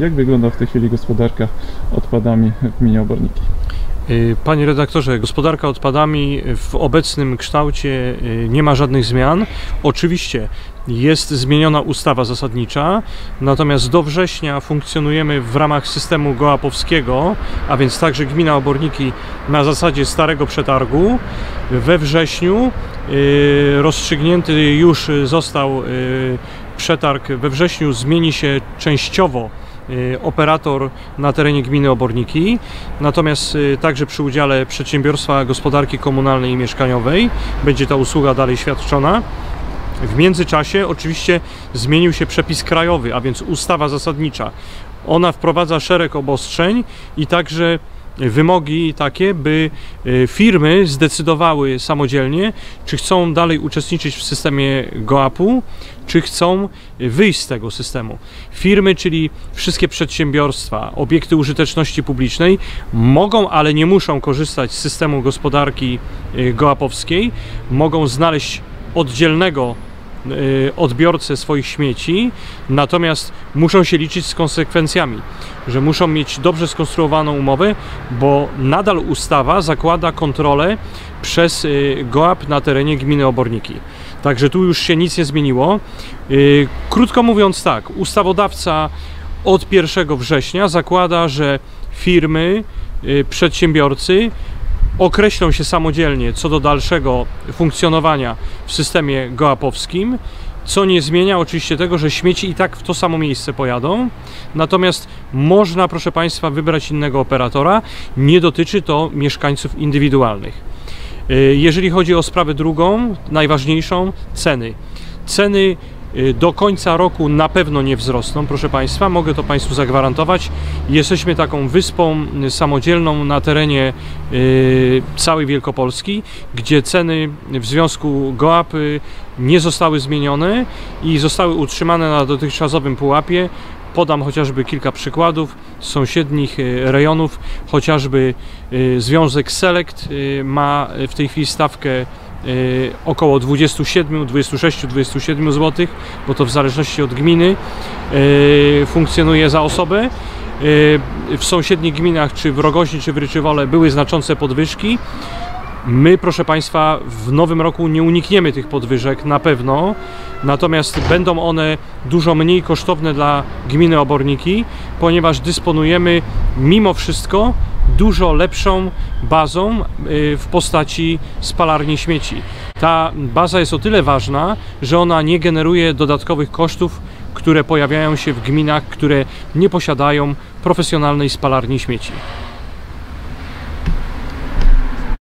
Jak wygląda w tej chwili gospodarka odpadami w gminie Oborniki? Y, Panie redaktorze, gospodarka odpadami w obecnym kształcie y, nie ma żadnych zmian. Oczywiście jest zmieniona ustawa zasadnicza, natomiast do września funkcjonujemy w ramach systemu gołapowskiego, a więc także gmina Oborniki na zasadzie starego przetargu. We wrześniu y, rozstrzygnięty już został przetarg, we wrześniu zmieni się częściowo operator na terenie gminy Oborniki, natomiast y, także przy udziale Przedsiębiorstwa Gospodarki Komunalnej i Mieszkaniowej będzie ta usługa dalej świadczona. W międzyczasie oczywiście zmienił się przepis krajowy, a więc ustawa zasadnicza. Ona wprowadza szereg obostrzeń i także wymogi takie, by y, firmy zdecydowały samodzielnie, czy chcą dalej uczestniczyć w systemie GOAP-u, czy chcą wyjść z tego systemu. Firmy, czyli wszystkie przedsiębiorstwa, obiekty użyteczności publicznej mogą, ale nie muszą korzystać z systemu gospodarki y, gołapowskiej, mogą znaleźć oddzielnego y, odbiorcę swoich śmieci, natomiast muszą się liczyć z konsekwencjami, że muszą mieć dobrze skonstruowaną umowę, bo nadal ustawa zakłada kontrolę przez y, GOAP na terenie gminy Oborniki. Także tu już się nic nie zmieniło. Y, Krótko mówiąc tak, ustawodawca od 1 września zakłada, że firmy, y, przedsiębiorcy określą się samodzielnie co do dalszego funkcjonowania w systemie gołapowskim, co nie zmienia oczywiście tego, że śmieci i tak w to samo miejsce pojadą. Natomiast można, proszę Państwa, wybrać innego operatora. Nie dotyczy to mieszkańców indywidualnych. Y, Jeżeli chodzi o sprawę drugą, najważniejszą, ceny. Ceny do końca roku na pewno nie wzrosną, proszę Państwa, mogę to Państwu zagwarantować. Jesteśmy taką wyspą y, samodzielną na terenie y, całej Wielkopolski, gdzie ceny w związku GOAP y, nie zostały zmienione i zostały utrzymane na dotychczasowym pułapie. Podam chociażby kilka przykładów z sąsiednich y, rejonów, chociażby y, Związek Select y, ma w tej chwili stawkę y, około 27, 26, 27 zł, bo to w zależności od gminy y, funkcjonuje za osobę. Y, W sąsiednich gminach, czy w Rogoźni, czy w Ryczywole były znaczące podwyżki. My, proszę Państwa, w nowym roku nie unikniemy tych podwyżek na pewno, natomiast będą one dużo mniej kosztowne dla gminy Oborniki, ponieważ dysponujemy mimo wszystko dużo lepszą bazą y, w postaci spalarni śmieci. Ta baza jest o tyle ważna, że ona nie generuje dodatkowych kosztów, które pojawiają się w gminach, które nie posiadają profesjonalnej spalarni śmieci.